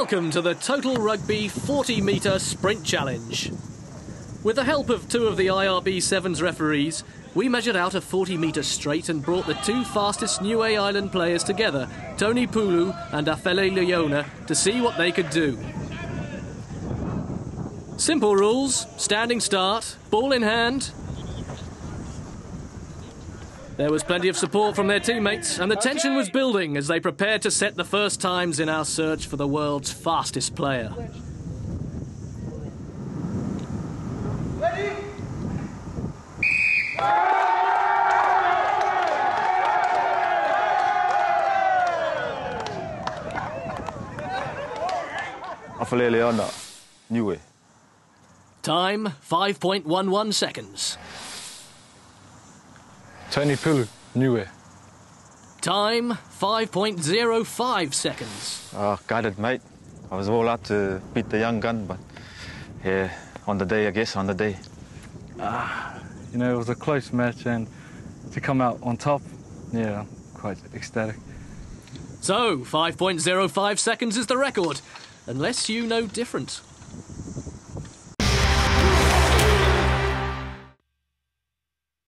Welcome to the Total Rugby 40 metre sprint challenge. With the help of two of the IRB Sevens referees, we measured out a 40 metre straight and brought the two fastest Niue Island players together, Tony Pulu and Afele Leona, to see what they could do. Simple rules standing start, ball in hand. There was plenty of support from their teammates, and the tension was building as they prepared to set the first times in our search for the world's fastest player. Niue. Time 5.11 seconds. Tony Pulu, Niue. Time 5.05 seconds. Oh, got it, mate. I was all out to beat the young gun, but yeah, on the day, I guess, on the day. Ah, You know, it was a close match, and to come out on top, yeah, quite ecstatic. So, 5.05 seconds is the record, unless you know different.